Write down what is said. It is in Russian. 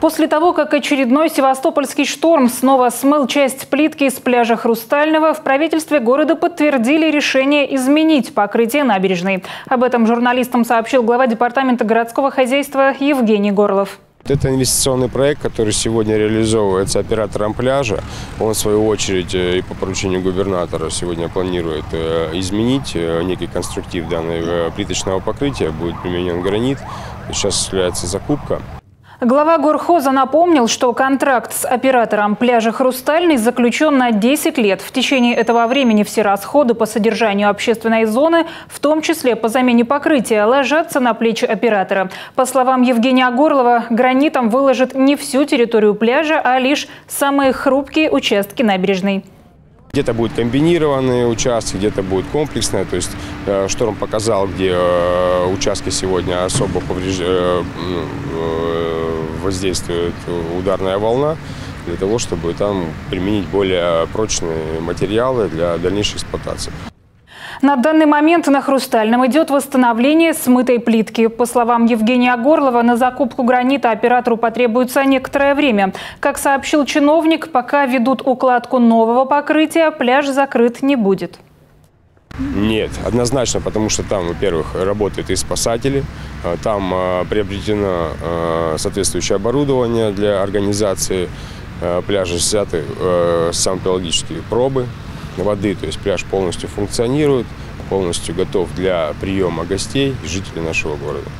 После того, как очередной севастопольский шторм снова смыл часть плитки с пляжа Хрустального, в правительстве города подтвердили решение изменить покрытие набережной. Об этом журналистам сообщил глава департамента городского хозяйства Евгений Горлов. Это инвестиционный проект, который сегодня реализовывается оператором пляжа. Он, в свою очередь, э, и по поручению губернатора сегодня планирует э, изменить э, некий конструктив данного плиточного покрытия. Будет применен гранит. Сейчас осуществляется закупка. Глава горхоза напомнил, что контракт с оператором пляжа «Хрустальный» заключен на 10 лет. В течение этого времени все расходы по содержанию общественной зоны, в том числе по замене покрытия, ложатся на плечи оператора. По словам Евгения Горлова, гранитом выложат не всю территорию пляжа, а лишь самые хрупкие участки набережной. Где-то будут комбинированные участки, где-то будет комплексное. То есть э, шторм показал, где э, участки сегодня особо повреждены воздействует ударная волна, для того, чтобы там применить более прочные материалы для дальнейшей эксплуатации. На данный момент на «Хрустальном» идет восстановление смытой плитки. По словам Евгения Горлова, на закупку гранита оператору потребуется некоторое время. Как сообщил чиновник, пока ведут укладку нового покрытия, пляж закрыт не будет. Нет, однозначно, потому что там, во-первых, работают и спасатели, а, там а, приобретено а, соответствующее оборудование для организации пляжа, взяты самопиологические пробы воды, то есть пляж полностью функционирует, полностью готов для приема гостей и жителей нашего города.